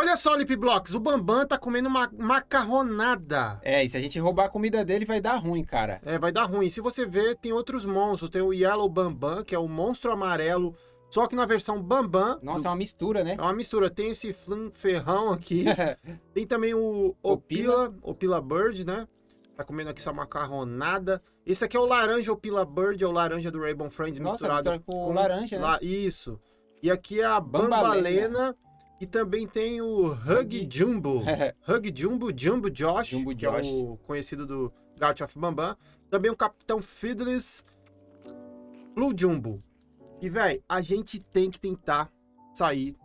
Olha só, Lip Blocks, o Bambam tá comendo uma macarronada. É, e se a gente roubar a comida dele, vai dar ruim, cara. É, vai dar ruim. Se você ver, tem outros monstros. Tem o Yellow Bambam, que é o monstro amarelo, só que na versão Bambam. Nossa, é uma mistura, né? É uma mistura. Tem esse flan ferrão aqui. tem também o Opila, Opila Bird, né? Tá comendo aqui essa macarronada. Esse aqui é o laranja Opila Bird, é o laranja do Rainbow Friends Nossa, misturado mistura com laranja, né? la- Isso. E aqui é a Bambalena. Bambalena. E também tem o Hug. Jumbo. Hug Jumbo, Jumbo Josh, Jumbo que Josh. é o conhecido do Dart of Bambam. Também o Capitão Fiddles, Blue Jumbo. E, velho, a gente tem que tentar sair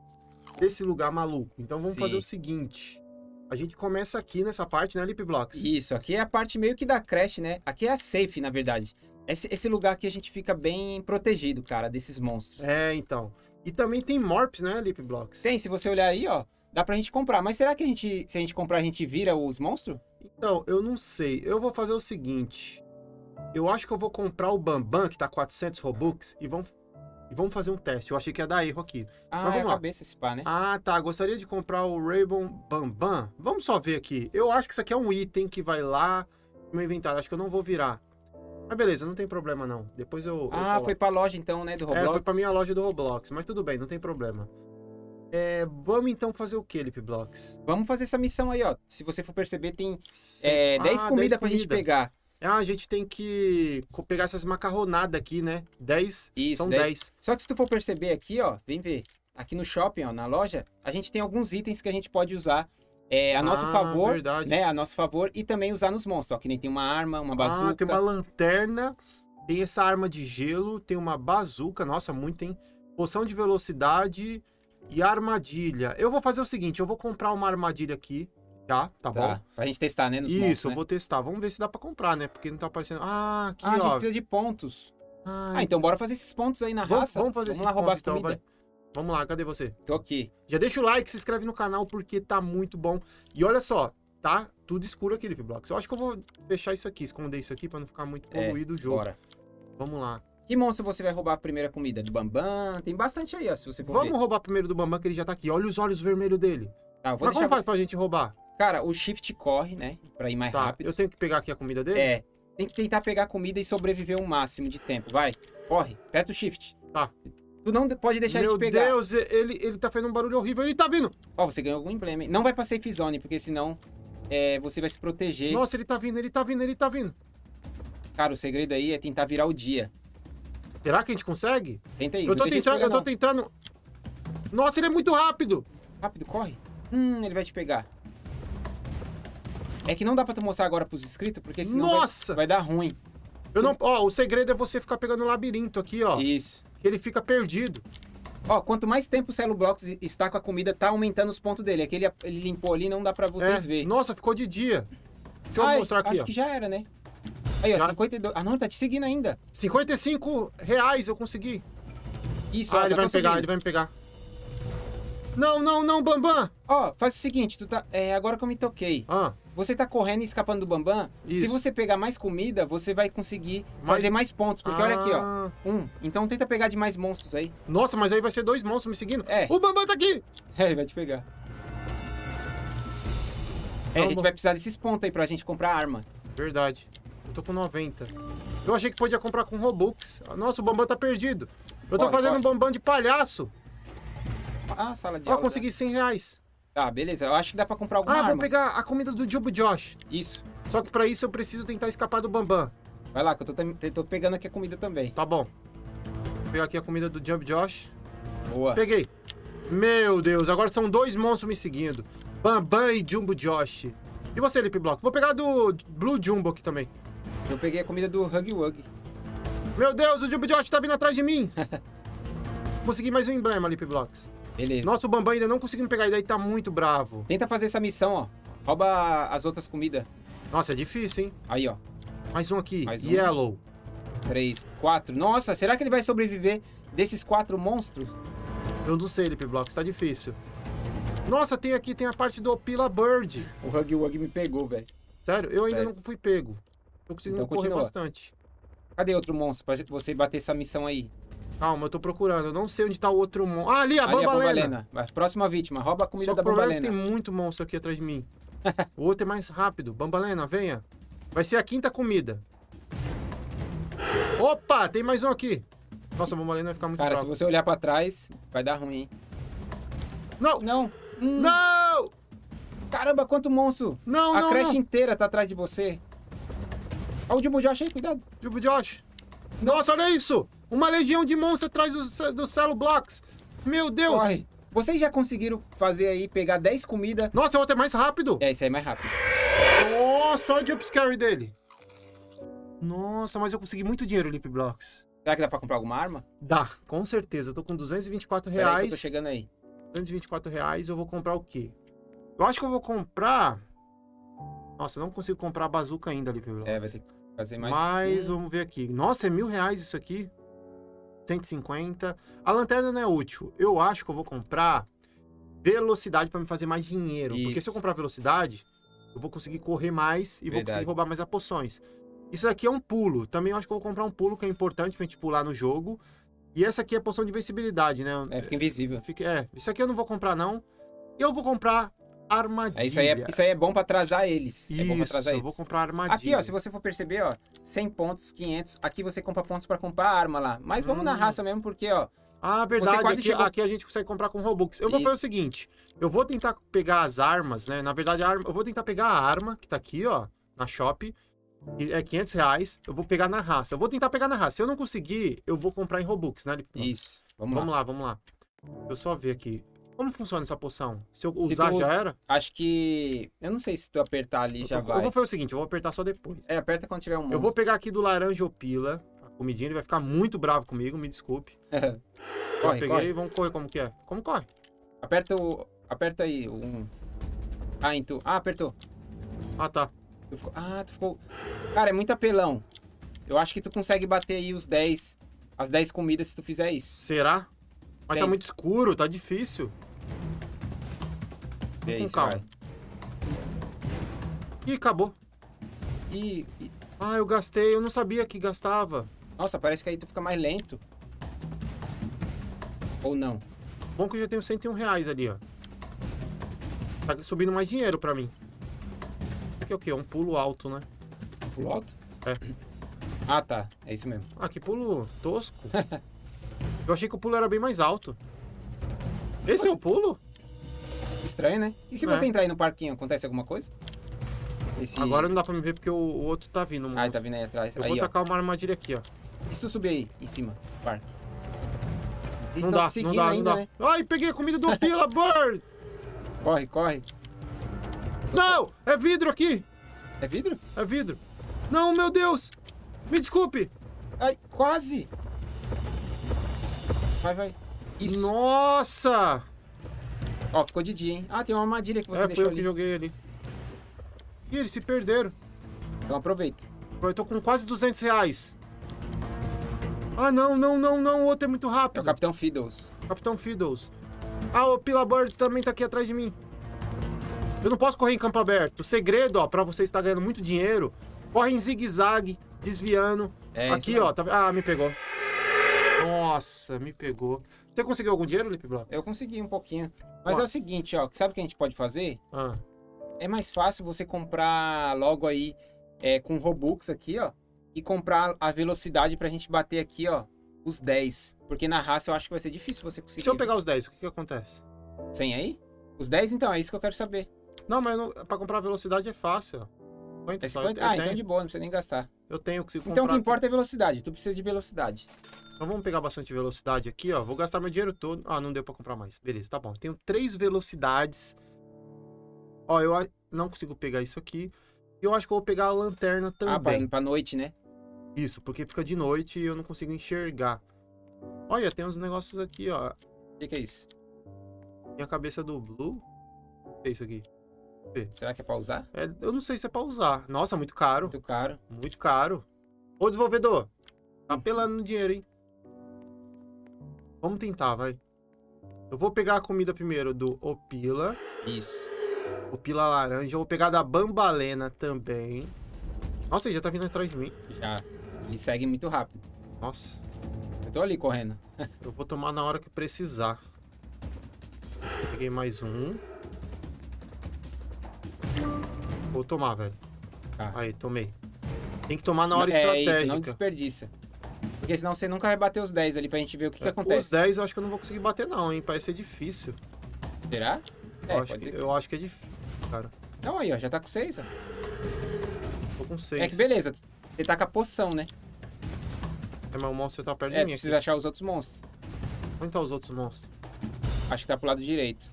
desse lugar maluco. Então vamos Sim. fazer o seguinte. A gente começa aqui nessa parte, né, Lip Blocks? Isso, aqui é a parte meio que da creche, né? Aqui é a safe, na verdade. Esse, esse lugar aqui a gente fica bem protegido, cara, desses monstros. É, então. E também tem Morps, né, Lip Blocks? Tem, se você olhar aí, ó, dá pra gente comprar. Mas será que a gente, se a gente comprar, a gente vira os monstros? Então, eu não sei. Eu vou fazer o seguinte. Eu acho que eu vou comprar o Bambam, que tá 400 Robux, e vamos, e vamos fazer um teste. Eu achei que ia dar erro aqui. Ah, Mas é vamos lá. cabeça esse pá, né? Ah, tá. Gostaria de comprar o Rainbow Bambam. Vamos só ver aqui. Eu acho que isso aqui é um item que vai lá no meu inventário. Acho que eu não vou virar. Mas beleza, não tem problema não. Depois eu. eu ah, coloco. foi pra loja então, né, do Roblox? É, foi pra minha loja do Roblox. Mas tudo bem, não tem problema. É, vamos então fazer o que, Lip Blocks? Vamos fazer essa missão aí, ó. Se você for perceber, tem é, 10 Ah, comidas pra gente comida. pegar. Ah, a gente tem que pegar essas macarronadas aqui, né? 10. Isso, São 10. 10. Só que se tu for perceber aqui, ó, vem ver. Aqui no shopping, ó, na loja, a gente tem alguns itens que a gente pode usar é, a nosso Ah, favor, verdade. né? A nosso favor e também usar nos monstros, ó. Que nem tem uma arma, uma bazuca. Ah, tem uma lanterna, tem essa arma de gelo, tem uma bazuca, nossa, muito tem poção de velocidade e armadilha. Eu vou fazer o seguinte, eu vou comprar uma armadilha aqui, já, tá, bom? Tá, pra gente testar, né, nos Isso, monstros, eu né? vou testar. Vamos ver se dá pra comprar, né? Porque não tá aparecendo. Ah, aqui, Ah, a gente ó. precisa de pontos. Ah, Ah, então bora fazer esses pontos aí na vamos, raça. vamos fazer Vamos lá roubar ponto, as então, comidas. Vamos lá, cadê você? Tô aqui. Já deixa o like, se inscreve no canal porque tá muito bom. E olha só, tá tudo escuro aqui, Blocks. Eu acho que eu vou fechar isso aqui, esconder isso aqui pra não ficar muito É, poluído o jogo. Bora. Vamos lá. Que monstro você vai roubar a primeira comida? Do Bambam? Tem bastante aí, ó, se você for Vamos ver. roubar primeiro do Bambam, que ele já tá aqui. Olha os olhos vermelhos dele. Tá, eu vou Mas como faz pra gente roubar? Cara, o shift corre, né? Pra ir mais Tá, rápido. eu tenho que pegar aqui a comida dele? É. Tem que tentar pegar comida e sobreviver o máximo de tempo. Vai, corre, aperta o shift. Tá. Tu não pode deixar Meu ele te pegar. Deus, ele, ele tá fazendo um barulho horrível. Ele tá vindo. Ó, você ganhou algum emblema. hein? Não vai pra safe zone, porque senão é, você vai se proteger. Nossa, ele tá vindo, ele tá vindo, ele tá vindo. Cara, o segredo aí é tentar virar o dia. Será que a gente consegue? Tenta aí. Eu tô te tentando, eu tô tentando. Nossa, ele é muito rápido. Rápido, corre. Hum, ele vai te pegar. É que não dá pra tu mostrar agora pros inscritos, porque senão vai- Nossa! Vai, dar ruim. Eu não, ó, o segredo é você ficar pegando o labirinto aqui, ó. Isso. Ele fica perdido. Ó, quanto mais tempo o Celo Blocks está com a comida, tá aumentando os pontos dele. Aquele ele limpou ali, não dá pra vocês É. verem. Nossa, ficou de dia. Deixa eu Ai, mostrar aqui, acho ó. que já era, né? Aí, ó, Já. 52. Ah, não, ele tá te seguindo ainda. 55 reais eu consegui. Isso, Ah, ó, ele tá vai me pegar, ele vai me pegar. Não, não, não, Bambam. Ó, faz o seguinte, tu tá. É, agora que eu me toquei. Ah, Você tá correndo e escapando do Bambam. Se Isso. você pegar mais comida, você vai conseguir fazer mais pontos. Porque olha aqui, ó. ah. Um. Então tenta pegar de mais monstros aí. Nossa, mas aí vai ser dois monstros me seguindo. É. O Bambam tá aqui. É, ele vai te pegar. É, a gente vai precisar desses pontos aí pra gente comprar arma. Verdade. Eu tô com 90. Eu achei que podia comprar com Robux. Nossa, o Bambam tá perdido. Eu tô Corre, fazendo corre. um Bambam de palhaço. Ah, sala de Ó, aula. consegui 100 reais. Tá, beleza. Eu acho que dá pra comprar alguma Ah, vou arma. pegar a comida do Jobo Josh. Isso. Só que pra isso eu preciso tentar escapar do Bambam. Vai lá, que eu tô, tô pegando aqui a comida também. Tá bom. Vou pegar aqui a comida do Jump Josh. Boa. Peguei. Meu Deus, agora são dois monstros me seguindo. Bambam e Jumbo Josh. E você, Lip Block? Vou pegar do Blue Jumbo aqui também. Eu peguei a comida do Hug Wug. Meu Deus, o Jumbo Josh tá vindo atrás de mim. Consegui mais um emblema, Lip Blocks. Beleza. Nossa, o Bambam ainda não conseguindo pegar, e daí tá muito bravo. Tenta fazer essa missão, ó. Rouba as outras comidas. Nossa, é difícil, hein? Aí, ó. Mais um aqui. Mais um. Yellow. Três, quatro. Nossa, será que ele vai sobreviver desses quatro monstros? Eu não sei, Lip Blocks, tá difícil. Nossa, tem aqui, tem a parte do Pila Bird. O Hug Wug me pegou, velho. Sério, eu ainda Sério. não fui pego. Tô conseguindo Então correr continua. bastante. Cadê outro monstro pra você bater essa missão aí? Calma, eu tô procurando. Eu não sei onde tá o outro monstro. Ah, ali, a Ali, a bambalena. bambalena. Vai, Próxima vítima, rouba a comida Só da o problema é que bambalena. tem muito monstro aqui atrás de mim. o outro é mais rápido. Bambalena, venha. Vai ser a quinta comida. Opa, tem mais um aqui. Nossa, a bambalena vai ficar muito Cara, se você olhar pra trás, vai dar ruim, hein? Não, Não! Hum, não, Caramba, quanto monstro! não, a não, creche não. inteira tá atrás de você. Olha o Jumbo Josh aí, cuidado. Jubo Josh. Nossa, olha isso. Uma legião de monstros atrás do, do Celo Blocks. Meu Deus. Corre. Vocês já conseguiram fazer aí, pegar 10 comidas? Nossa, o outro é mais rápido. É, isso aí é mais rápido. Nossa, olha o jumpscare dele. Nossa, mas eu consegui muito dinheiro, Lip Blocks. Será que dá pra comprar alguma arma? Dá, com certeza. Eu tô com 224 Pera aí que eu reais. tô chegando aí. 224 reais, eu vou comprar o quê? Eu acho que eu vou comprar... Nossa, eu não consigo comprar a bazuca ainda, Lip Blocks. É, vai ter que fazer mais. Mas vamos ver aqui. Nossa, é mil reais isso aqui? 150. A lanterna não é útil. Eu acho que eu vou comprar velocidade para me fazer mais dinheiro. Porque se Isso. eu comprar velocidade, eu vou conseguir correr mais e vou Verdade. conseguir roubar mais as poções. Isso aqui é um pulo. Também eu acho que eu vou comprar um pulo que é importante pra gente pular no jogo. E essa aqui é poção de invencibilidade, né? É, fica invisível. Fica- é, isso aqui eu não vou comprar não. Eu vou comprar armadilha. É, isso, aí é, isso aí é bom pra atrasar eles. é bom pra Isso, atrasar eu eles. vou comprar armadilha. Aqui, ó, se você for perceber, ó, 100 pontos, 500. Aqui você compra pontos pra comprar arma lá. Mas vamos na Hum. raça mesmo, porque, ó, Ah, verdade. Aqui, chegou- aqui a gente consegue comprar com Robux. Eu vou Isso. fazer o seguinte: eu vou tentar pegar as armas, né? Na verdade, a arma, eu vou tentar pegar a arma que tá aqui, ó, na shop. é 500 reais. Eu vou pegar na raça. Eu vou tentar pegar na raça. Se eu não conseguir, eu vou comprar em Robux, né? Lipton? isso. Vamos, Vamos lá. lá, vamos lá. Deixa eu só ver aqui. Como funciona essa poção? Se eu Se usar, tu- já era? Acho que. Eu não sei se tu apertar ali Eu, já tô- vai. eu vou fazer o seguinte: eu vou apertar só depois. É, aperta quando tiver um monstro. Eu vou pegar aqui do laranja ou pila. A comidinha, ele vai ficar muito bravo comigo, me desculpe. Já corre, peguei, corre. vamos correr como que é. Como corre? Aperta o. Aperta aí o um. Ah, então. Ah, apertou. Ah, tá. Tu ficou- Ah, tu ficou. Cara, é muito apelão. Eu acho que tu consegue bater aí os 10. As 10 comidas se tu fizer isso. Será? Mas tá muito escuro, tá difícil. Vê com calma. vai. Ih, acabou. E, e- Ah, eu gastei, eu não sabia que gastava. Nossa, parece que aí tu fica mais lento. Ou não. Bom que eu já tenho 101 reais ali, ó. Tá subindo mais dinheiro pra mim. Isso aqui é o quê? É um pulo alto, né? Pulo alto? É. Ah, tá. É isso mesmo. Ah, que pulo tosco. eu achei que o pulo era bem mais alto. Esse é o pulo? Estranho, né? E se É. você entrar aí no parquinho, acontece alguma coisa? Esse... Agora não dá pra me ver porque o, o outro tá vindo. Monstro. tá vindo aí atrás. Eu aí, vou ó. tacar uma armadilha aqui, ó. E se tu subir aí, em cima, parque? Eles Não dá, não dá, ainda, não dá. né? Ai, peguei a comida do Pila Bird! Corre, corre. Não! É vidro aqui! É vidro? É vidro. Não, meu Deus! Me desculpe! Ai, quase! Vai, vai. Isso. Nossa! Ó, ficou de dia, hein? Ah, tem uma armadilha que você É, foi deixou eu ali. que joguei ali. Ih, eles se perderam. Então aproveita. Eu tô com quase 200 reais. Ah, não, não, não, não. O outro é muito É o rápido. Capitão Fiddles. Capitão Fiddles. Ah, o Pila Bird também tá aqui atrás de mim. Eu não posso correr em campo aberto. O segredo, ó, pra você estar ganhando muito dinheiro, corre em zigue-zague, desviando. É, aqui, ó. Tá... Ah, me pegou. Nossa, me pegou. Você conseguiu algum dinheiro, Lip Block? Eu consegui um pouquinho. Mas é o seguinte, ó. Sabe o que a gente pode fazer? Ah, É mais fácil você comprar logo aí é, com Robux aqui, ó. E comprar a velocidade pra gente bater aqui, ó. Os 10. Porque na raça eu acho que vai ser difícil você conseguir. se eu pegar os 10, o que que acontece? 100 aí? Os 10 então, é isso que eu quero saber. Não, mas não, pra comprar velocidade é fácil, ó. 50 É só. 50? Eu, Ah, tenho, então de boa, não precisa nem gastar. eu tenho, eu consigo Então o que comprar. importa é velocidade. Tu precisa de velocidade. Então vamos pegar bastante velocidade aqui, ó. Vou gastar meu dinheiro todo. Ah, não deu pra comprar mais. Beleza, tá bom. Tenho três velocidades. Ó, eu não consigo pegar isso aqui. E eu acho que eu vou pegar a lanterna Ah, pra, também. pra noite, né? Isso, porque fica de noite e eu não consigo enxergar. Olha, tem uns negócios aqui, ó. O que, que é isso? Tem a cabeça do Blue. O que é isso aqui? Será que é pra usar? É, eu não sei se é pra usar. Nossa, muito caro. Muito caro. Muito caro. Ô, desenvolvedor. Tá apelando no dinheiro, hein? Vamos tentar, vai. Eu vou pegar a comida primeiro do Opila. Isso. Opila laranja. Eu vou pegar da Bambalena também. Nossa, ele já tá vindo atrás de mim. Já. Ele segue muito rápido. Nossa. tô ali correndo. Eu vou tomar na hora que precisar. Peguei mais um. Vou tomar, velho. Tá. Aí, tomei. Tem que tomar na hora é estratégica. isso, não desperdiça. Porque senão você nunca vai bater os 10 ali pra gente ver o que, que Os acontece. 10 eu acho que eu não vou conseguir bater, não, hein? Parece ser difícil. Será? É, eu, acho que, que eu acho que é difícil, cara. Não, aí, ó, já tá com 6, ó. Tô com 6. É que beleza, você tá com a poção, né? É, mas o monstro tá perto É, de mim precisa achar os outros monstros. aqui. Onde tá os outros monstros? Acho que tá pro lado direito.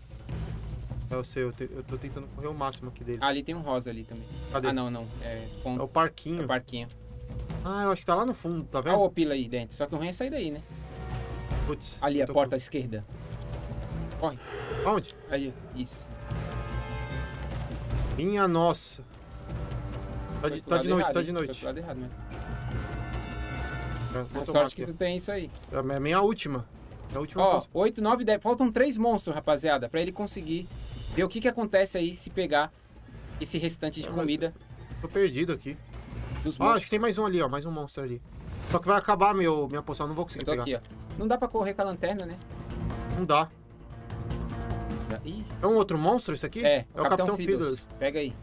É, eu sei, eu, te- eu tô tentando correr o máximo aqui dele. Ah, ali tem um rosa ali também. Cadê? Ah, não, não. É, É ponto, o parquinho. é o parquinho. Ah, eu acho que tá lá no fundo, tá Olha vendo? o pila aí dentro. Só que o ruim é sair daí, né? Putz. Ali, a porta à esquerda. Corre. Onde? Aí, isso. Minha nossa. Tá de, tá de noite, errado, tá de noite. lado errado, né? É, A sorte que aqui. tu tem isso aí. É a minha última. É a última Ó, coisa. 8, 9, 10. Faltam três monstros, rapaziada, pra ele conseguir ver o que que acontece aí se pegar esse restante de comida Tô perdido aqui. dos Ah, acho que tem mais um ali, ó. Mais um monstro ali. Só que vai acabar meu, minha poção, não vou conseguir pegar. aqui, ó. Não dá pra correr com a lanterna, né? Não dá. Ih, É um outro monstro esse aqui? é, É o Capitão Fiddles. Pega aí.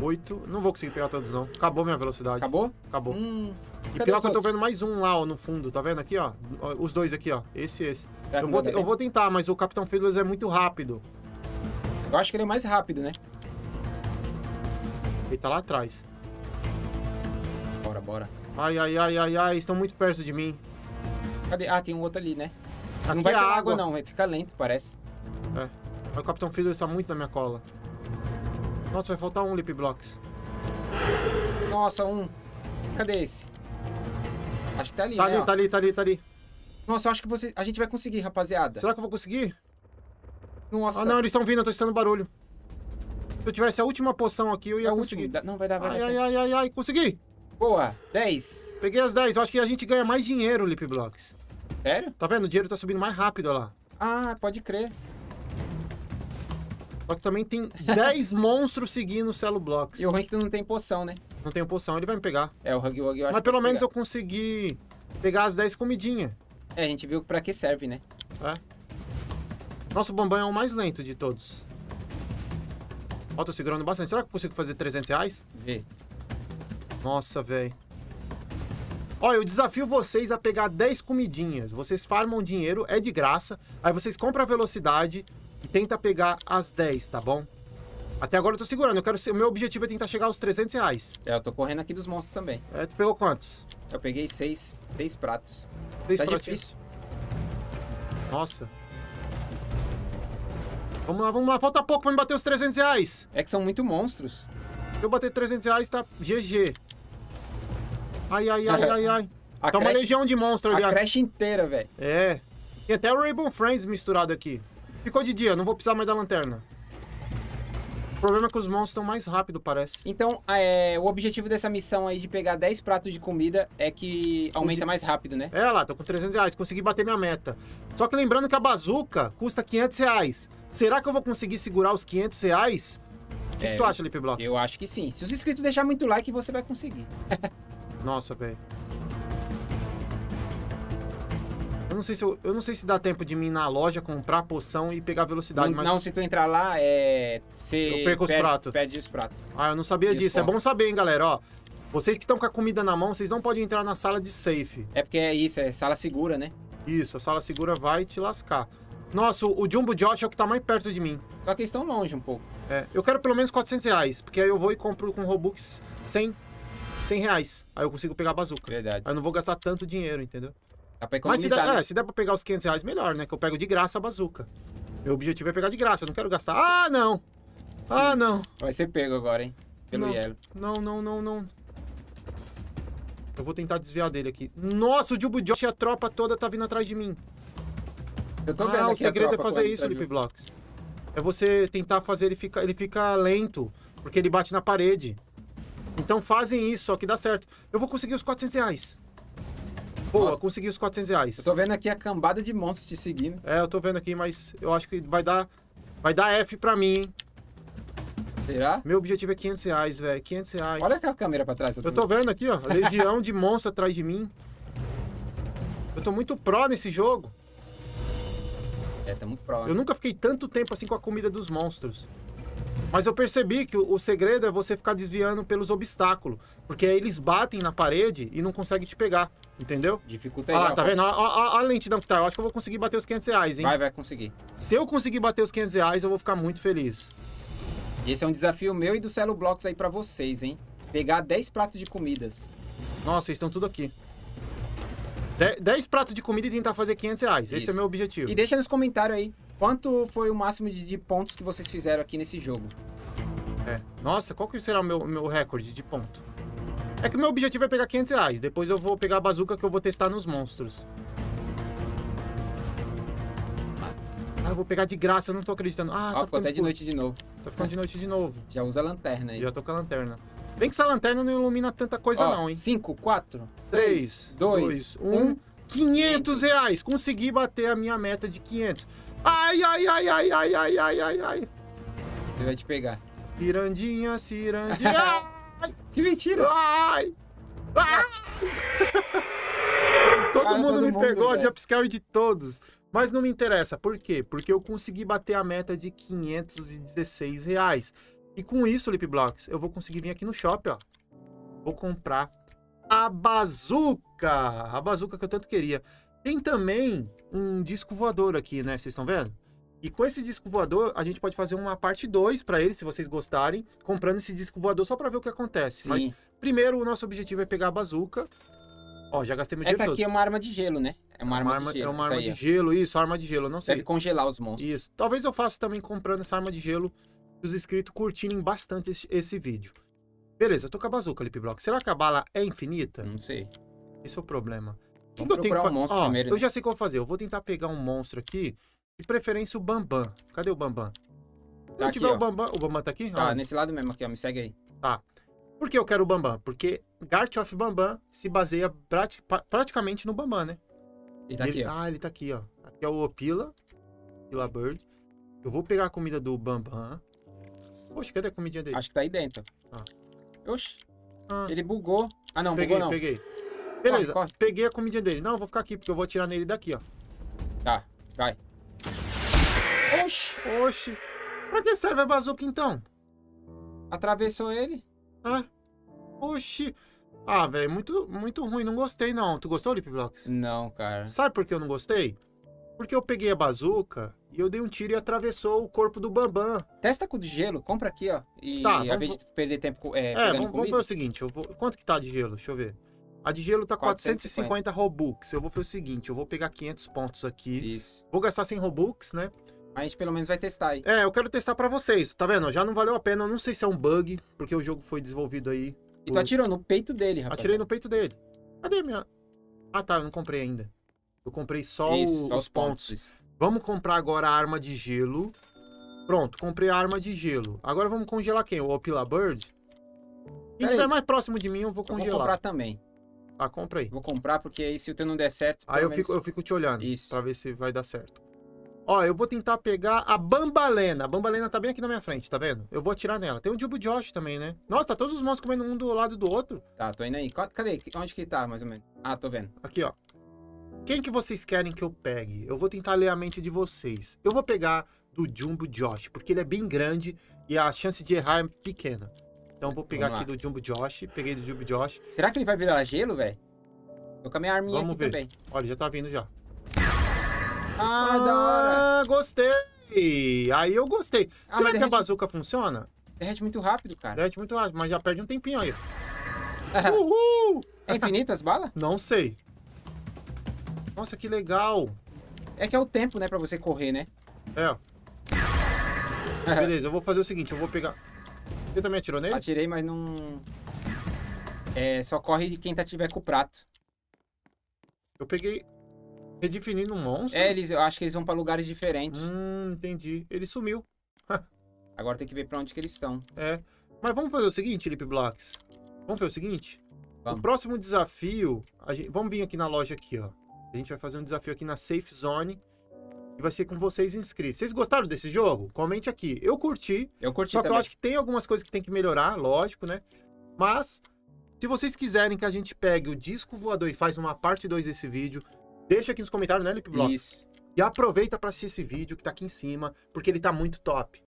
Oito. Não vou conseguir pegar todos, não. Acabou minha velocidade. Acabou? Acabou. Hum, E pior que eu tô vendo mais um lá, ó, no fundo. Tá vendo aqui, ó? Os dois aqui, ó. Esse e esse. Que Eu vou, eu vou tentar, mas o Capitão Fiddles é muito rápido. Eu acho que ele é mais rápido, né? Ele tá lá atrás. Bora, bora. Ai, ai, ai, ai, ai. Estão muito perto de mim. Cadê? Ah, tem um outro ali, né? Aqui não vai é pela água. água, não. vai ficar lento, parece. O Capitão Fiddles tá muito na minha cola. Nossa, vai faltar um Lip Blocks. Nossa, um. Cadê esse? Acho que tá ali, Tá né? ali, ó? tá ali, tá ali, tá ali. Nossa, eu acho que você... a gente vai conseguir, rapaziada. Será que eu vou conseguir? Nossa. Ah, não, eles estão vindo, eu tô escutando barulho. Se eu tivesse a última poção aqui, eu é ia último. conseguir. Não, vai dar, vai Ai, dar. ai, ai, ai, ai, consegui! Boa, 10. Peguei as 10, eu acho que a gente ganha mais dinheiro, Lip Blocks. Sério? Tá vendo? O dinheiro tá subindo mais rápido, olha lá. Ah, pode crer. Só que também tem 10 monstros seguindo o Celo Blocks. E o é tu não tem poção, né? Não tenho poção, ele vai me pegar. É, o Hug Wug eu acho Mas pelo menos eu pegar. consegui pegar as 10 comidinhas. É, a gente viu pra que serve, né? É. Nosso Bambam é o mais lento de todos. Ó, tô segurando bastante. Será que eu consigo fazer 300 reais? Vê. Nossa, velho. Ó, eu desafio vocês a pegar 10 comidinhas. Vocês farmam dinheiro, é de graça. Aí vocês compram a velocidade e tenta pegar as 10, tá bom? Até agora eu tô segurando. Eu quero ser... O meu objetivo é tentar chegar aos 300 reais. É, eu tô correndo aqui dos monstros também. É, tu pegou quantos? Eu peguei seis, seis pratos. Seis tá pratinhos? difícil. Nossa. Vamos lá, vamos lá. Falta pouco pra me bater os 300 reais. É que são muito monstros. Se eu bater 300 reais, tá GG. Ai, ai, ai, ai, ai. A, Tá uma legião de monstros ali. a creche inteira, velho. É. Tem até o Rainbow Friends misturado aqui. Ficou de dia, não vou precisar mais da lanterna. O problema é que os monstros estão mais rápido, parece. Então, é, o objetivo dessa missão aí de pegar 10 pratos de comida é que aumenta dia- mais rápido, né? É lá, tô com 300 reais, consegui bater minha meta. Só que lembrando que a bazuca custa 500 reais. Será que eu vou conseguir segurar os 500 reais? O que, É, que tu acha, Lipe Block? Eu acho que sim. Se os inscritos deixar muito like, você vai conseguir. Nossa, velho. Eu não sei se eu, eu não sei se dá tempo de mim ir na loja comprar a poção e pegar velocidade, Não, mas não, se tu entrar lá, é. Você Eu perco os perde, pratos. Perde os pratos. ah, eu não sabia disso. É bom saber, hein, galera, ó. Vocês que estão com a comida na mão, vocês não podem entrar na sala de safe. É porque é isso, é sala segura, né? Isso, a sala segura vai te lascar. Nossa, o o Jumbo Josh é o que tá mais perto de mim. Só que eles estão longe um pouco. É, eu quero pelo menos 400 reais, porque aí eu vou e compro com Robux 100, 100 reais. Aí eu consigo pegar a bazuca. Verdade. Aí eu não vou gastar tanto dinheiro, entendeu? Dá pra Mas se der, economizar, é, né? se der pra pegar os 500 reais, melhor, né? Que eu pego de graça a bazuca. Meu objetivo é pegar de graça, eu não quero gastar. Ah, não! Ah, não! Vai ser pego agora, hein? Pelo Não. Yellow. Não, não, não, não. Eu vou tentar desviar dele aqui. Nossa, o Jumbo Josh e a tropa toda tá vindo atrás de mim. Eu tô vendo Ah, o aqui a segredo é fazer isso, Lip. Blocks. É você tentar fazer ele ficar. Ele fica lento, porque ele bate na parede. Então fazem isso, só que dá certo. Eu vou conseguir os 400 reais. Boa, Nossa. consegui os 400 reais. Eu tô vendo aqui a cambada de monstros te seguindo. É, eu tô vendo aqui, mas eu acho que vai dar. Vai dar F pra mim, hein? Será? Meu objetivo é 500 reais, velho. 500 reais. Olha aquela câmera pra trás. Eu tô vendo aqui, ó. Legião de monstros atrás de mim. Eu tô muito pró nesse jogo. É, tamo pró. Eu nunca fiquei tanto tempo assim com a comida dos monstros. Mas eu percebi que o, o segredo é você ficar desviando pelos obstáculos. Porque aí eles batem na parede e não conseguem te pegar. Entendeu? Dificulta aí. Ó. tá vendo? Olha a, lentidão que tá. Eu acho que eu vou conseguir bater os 500 reais, hein? Vai, vai conseguir. Se eu conseguir bater os 500 reais, eu vou ficar muito feliz. Esse é um desafio meu e do Celo Blocks aí pra vocês, hein? Pegar 10 pratos de comidas. Nossa, vocês estão tudo aqui. De- 10 pratos de comida e tentar fazer 500 reais. Esse Isso. é o meu objetivo. E deixa nos comentários aí quanto foi o máximo de, de pontos que vocês fizeram aqui nesse jogo. É. Nossa, qual que será o meu, meu recorde de ponto? É que o meu objetivo é pegar 500 reais. Depois eu vou pegar a bazuca que eu vou testar nos monstros. Ah, eu vou pegar de graça, eu não tô acreditando. Ah, Ó, tá ficou até de noite de novo. Tá ficando de noite de novo. Já usa a lanterna aí. Já tô com a lanterna. Bem que essa lanterna não ilumina tanta coisa Ó, não, hein? 5, 4, 3, 2, 1. 500 reais. Consegui bater a minha meta de 500. Ai, ai, ai, ai, ai, ai, ai, ai, ai. Ele vai te pegar. Cirandinha, cirandinha. Que mentira! Ai! Ai! todo Cara, mundo todo me mundo, pegou, velho. jumpscare de todos. Mas não me interessa. Por quê? Porque eu consegui bater a meta de 516 reais. E com isso, Lip Blocks, eu vou conseguir vir aqui no shopping, ó. Vou comprar a bazuca. A bazuca que eu tanto queria. Tem também um disco voador aqui, né? Vocês estão vendo? E com esse disco voador, a gente pode fazer uma parte 2 pra ele, se vocês gostarem, comprando esse disco voador só pra ver o que acontece. Mas Sim. Primeiro, o nosso objetivo é pegar a bazuca. Ó, já gastei meu Essa aqui é uma arma de gelo, né? É uma arma, de gelo. É uma arma de gelo, isso, arma de gelo, não sei. Deve congelar os monstros. Isso. Talvez eu faça também comprando essa arma de gelo, os inscritos curtirem bastante esse, esse vídeo. Beleza, eu tô com a bazuca, Lip Block. Será que a bala é infinita? Não sei. Esse é o problema. Vamos que eu tenho que um monstro Ó, primeiro, eu né? já sei o que eu vou fazer. Eu vou tentar pegar um monstro aqui, de preferência o Bambam. Cadê o Bambam? Se Tá aqui, tiver o Bambam... O Bambam tá aqui? Tá, Ah, nesse lado mesmo aqui, ó. Me segue aí. Por que eu quero o Bambam? Porque Gart of Bambam se baseia prati- praticamente no Bambam, né? Ele tá Ele- aqui, ó. Ah, ele tá aqui, ó. Aqui é o Opila. Opila Bird. Eu vou pegar a comida do Bambam. Poxa, cadê a comidinha dele? Acho que tá aí dentro. Ah. Oxi. Ah, Ele bugou. Ah, não, peguei, bugou não. peguei. Beleza, corre. peguei a comidinha dele. Não, eu vou ficar aqui, porque eu vou atirar nele daqui, ó. Tá, vai. Oxi. Oxi. Pra que serve a bazuca, então? Atravessou ele. Ah, oxi. Ah, velho, muito, muito ruim. Não gostei, não. Tu gostou, Lip Blocks? Não, cara. Sabe por que eu não gostei? Porque eu peguei a bazuca e eu dei um tiro e atravessou o corpo do Bambam. Testa com o de gelo. Compra aqui, ó. E Tá, ao vamos- invés de perder tempo é, É, vamos, vamos fazer o seguinte, eu vou... quanto que tá de gelo? Deixa eu ver. A de gelo tá 450 Robux. Eu vou fazer o seguinte, eu vou pegar 500 pontos aqui. Isso. Vou gastar 100 Robux, né? A gente pelo menos vai testar aí. É, eu quero testar pra vocês, tá vendo? Já não valeu a pena, eu não sei se é um bug, porque o jogo foi desenvolvido aí. E tu atirou no peito dele, rapaz. Atirei no peito dele. Cadê minha... Ah, tá, eu não comprei ainda. Eu comprei só, Isso, o- só os pontos. isso. Vamos comprar agora a arma de gelo. Pronto, comprei a arma de gelo. Agora vamos congelar quem? O Opila Bird? Quem estiver mais próximo de mim, eu vou Eu vou congelar. comprar também. Ah, compra aí. Vou comprar porque aí se o teu não der certo. Aí eu menos- fico, eu fico te olhando Isso. pra ver se vai dar certo. Ó, eu vou tentar pegar a Bambalena. A Bambalena tá bem aqui na minha frente, tá vendo? Eu vou atirar nela. Tem o Jubo Josh também, né? Nossa, tá todos os monstros comendo um do lado do outro. Tá, tô indo aí. Ca- Cadê? Onde que tá, mais ou menos? Ah, tô vendo. Aqui, ó. Quem que vocês querem que eu pegue? Eu vou tentar ler a mente de vocês. Eu vou pegar do Jumbo Josh, porque ele é bem grande e a chance de errar é pequena. Então eu vou pegar aqui do Jumbo Josh. Peguei do Jumbo Josh. Será que ele vai virar gelo, velho? Tô com a minha arminha Vamos aqui ver. também. Olha, já tá vindo já. Ah, da hora. Ah, gostei! Aí eu gostei. Ah, Será mas que a derrete- bazuca funciona? Derrete muito rápido, cara. Derrete muito rápido, mas já perde um tempinho aí. Uhul! é infinita as balas? Não sei. Nossa, que legal. É que é o tempo, né, pra você correr, né? É. ó. Beleza, eu vou fazer o seguinte, eu vou pegar... Você também atirou nele? Atirei, mas não... É, só corre quem tá tiver com o prato. Eu peguei... Redefinindo um monstro? É, eles, eu acho que eles vão pra lugares diferentes. Hum, entendi. Ele sumiu. Agora tem que ver pra onde que eles estão. É. Mas vamos fazer o seguinte, Lip Blocks. Vamos fazer o seguinte? Vamos. O próximo desafio... gente- Vamos vir aqui na loja aqui, ó. A gente vai fazer um desafio aqui na Safe Zone. E vai ser com vocês inscritos. Vocês gostaram desse jogo? Comente aqui. Eu curti. Eu curti Só que eu acho que tem algumas coisas que tem que melhorar, lógico, né? Mas, se vocês quiserem que a gente pegue o disco voador e faz uma parte 2 desse vídeo, Deixa aqui nos comentários, né, Lip Block? Isso. E aproveita pra assistir esse vídeo que tá aqui em cima, porque ele tá muito top.